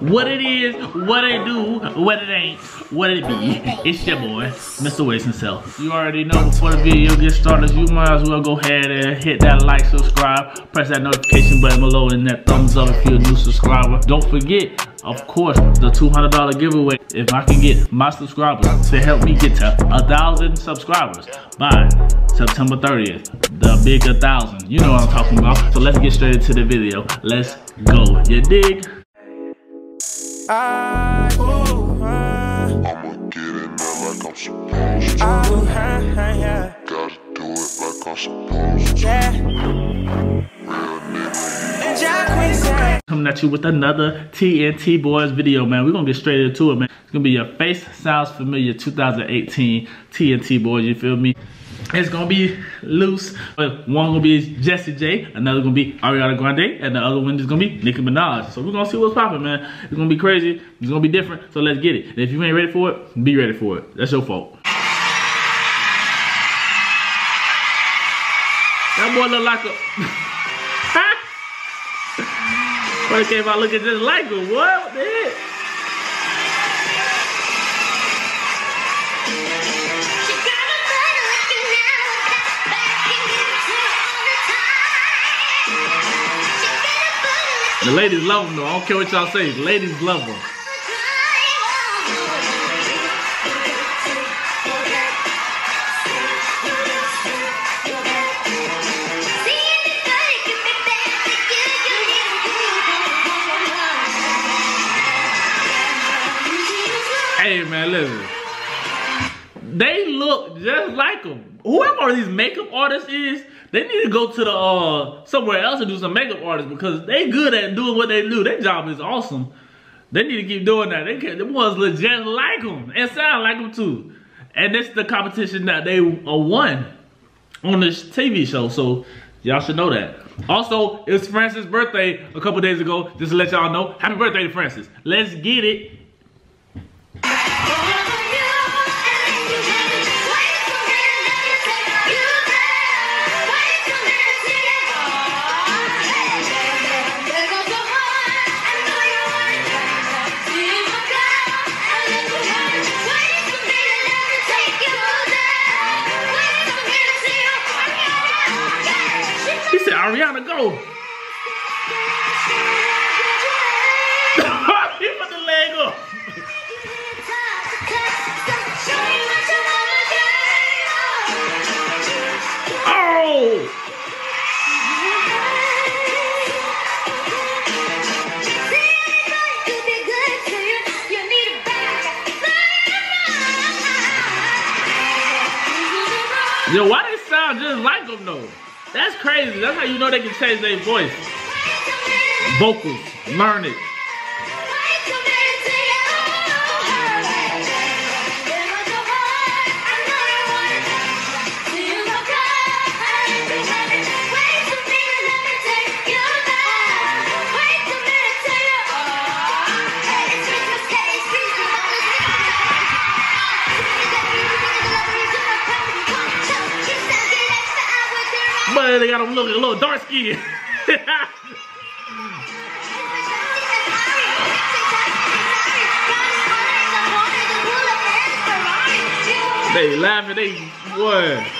what it is, what it do, what it ain't, what it be. It's your boy, Mr. Waves himself. You already know before the video gets started, you might as well go ahead and hit that like, subscribe, press that notification button below and that thumbs up if you're a new subscriber. Don't forget, of course, the $200 giveaway. If I can get my subscribers to help me get to a thousand subscribers by September 30th, the big a thousand. You know what I'm talking about. So let's get straight into the video. Let's go. You dig? I, ooh, uh, I'ma get in there like I'm supposed to. I, ooh, uh, yeah, Gotta do it like I'm supposed to. yeah. Coming at you with another TNT Boys video, man. We're gonna get straight into it, man. It's gonna be your face sounds familiar 2018 TNT Boys, you feel me? It's gonna be loose. But One gonna be Jessie J, another gonna be Ariana Grande, and the other one is gonna be Nicki Minaj. So we're gonna see what's popping, man. It's gonna be crazy. It's gonna be different. So let's get it. And if you ain't ready for it, be ready for it. That's your fault. That boy look like a. Boy came out looking just like. What? What the heck? The ladies love him though. I don't care what y'all say. The ladies love him. Hey man, listen. They look just like him. Whoever these makeup artists is, they need to go to the uh somewhere else and do some makeup artists because they good at doing what they do. Their job is awesome. They need to keep doing that. They can the ones just like them and sound like them too. And this the competition that they won on this TV show. So y'all should know that. Also, it's Francis' birthday a couple days ago. Just to let y'all know, happy birthday to Francis. Let's get it. Said, Ariana, go. he put the leg up. Oh! Yo, why they sound just like them though? That's crazy. That's how you know they can change their voice. Vocals. Learn it. But they got them looking a little dark skinned. they laughing, they what?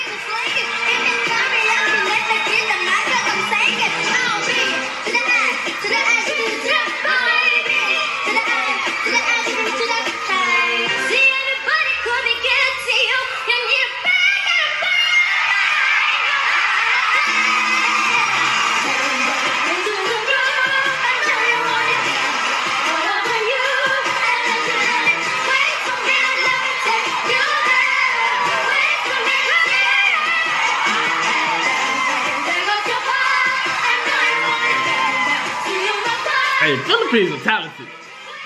Hey, Philippines are talented.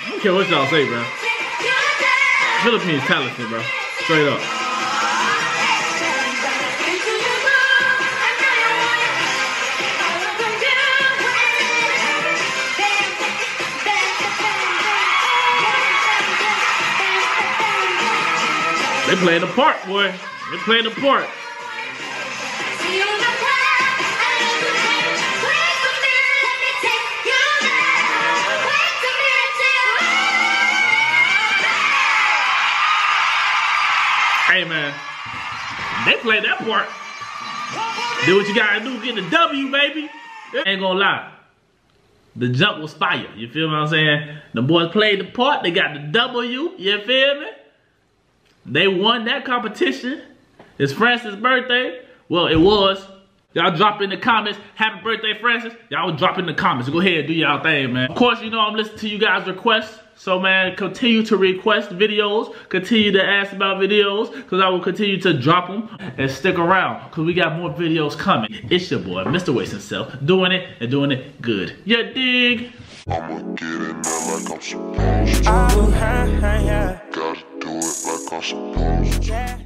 I don't care what y'all say, bro. Philippines talented, bro. Straight up. They playing the part, boy. They playing the part. Man, they played that part. Do what you gotta do, get the W, baby. Ain't gonna lie. The jump was fire. You feel what I'm saying? The boys played the part. They got the W. You feel me? They won that competition. It's Francis' birthday. Well, it was. Y'all drop in the comments. Happy birthday, Francis. Y'all drop in the comments. Go ahead and do y'all thing, man. Of course, you know I'm listening to you guys' requests. So, man, continue to request videos. Continue to ask about videos. Because I will continue to drop them. And stick around. Because we got more videos coming. It's your boy, Mr. Waves Himself. Doing it and doing it good. You dig? I'ma get in there like I'm supposed to. Oh, yeah, yeah. Gotta do it like I'm supposed to. Yeah.